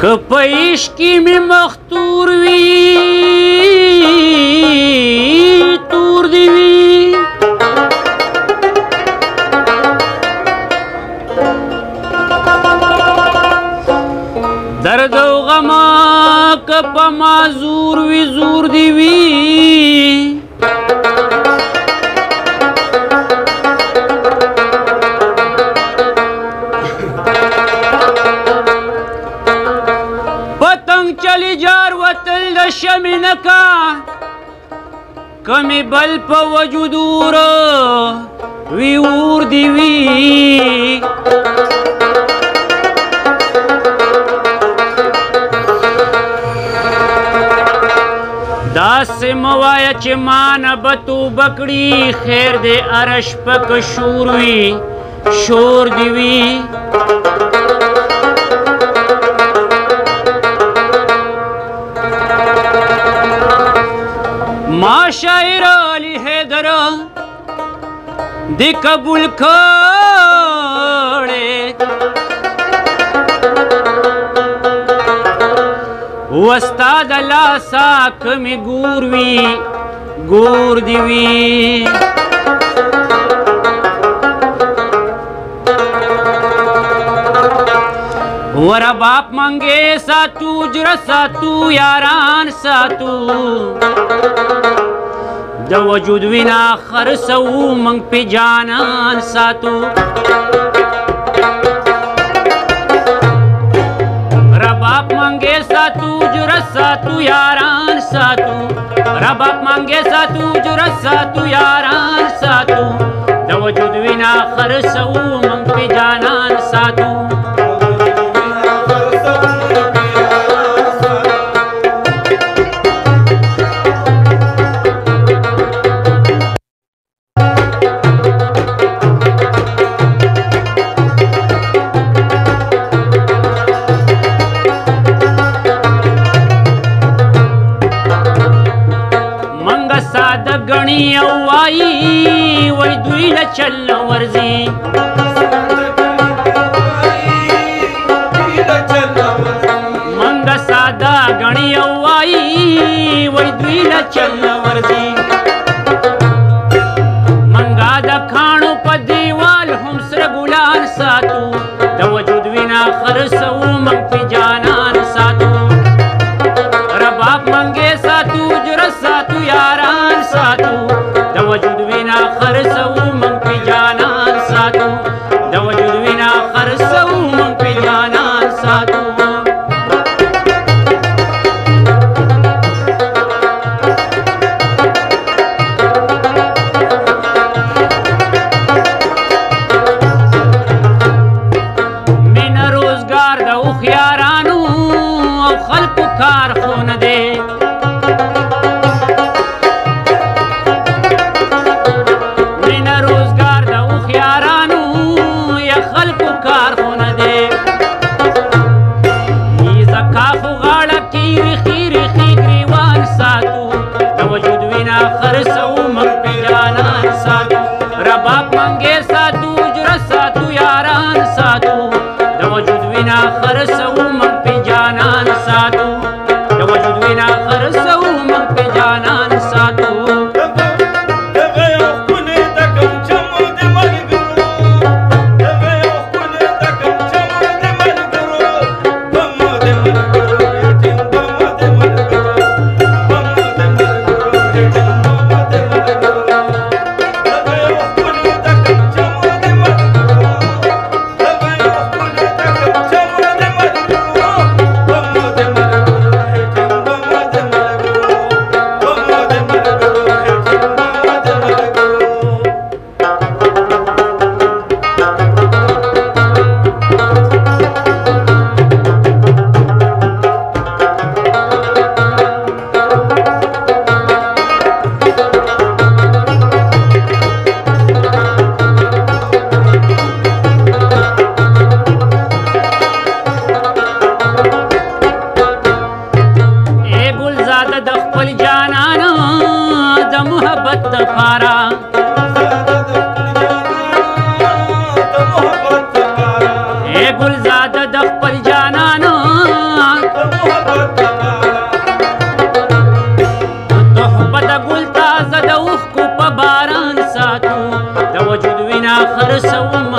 Капаишки мимо хтурви درد او غما کپ ما زور وی زور دی وی پتنګ چلی جار وتل د شمینکا کمی بل په وجود ور وی ور دی وی داسې موایا چې مان به توبه کړي خیر دې ارش پک شور وي شور دی وي ما شاعر علی حیدر دې قبول کړ وستا د لاسا کمی ګور وی ګور دی وی ور باپ منګه ساتو جر ساتو یاران ساتو د وجود وینا خرسو منګ په جانان ساتو رباب منګه ساتو ساتو یاران ساتو رباب مانگه ساتو جرس ساتو یاران ساتو د وجود وینا خرسو چل ورزي منګه ساده غني وای وای دوی لا چل ورزي منګه د خانو په دیوال هم سره ګلان سات उमपि जाना साधु रबा पंगे साधु जुरा साधु यारान साधु د پارا اے ګلزاد د خپل جانان تحفه د ګل تازه د اوښکو په باران ساتو د وجود وینا خرڅوم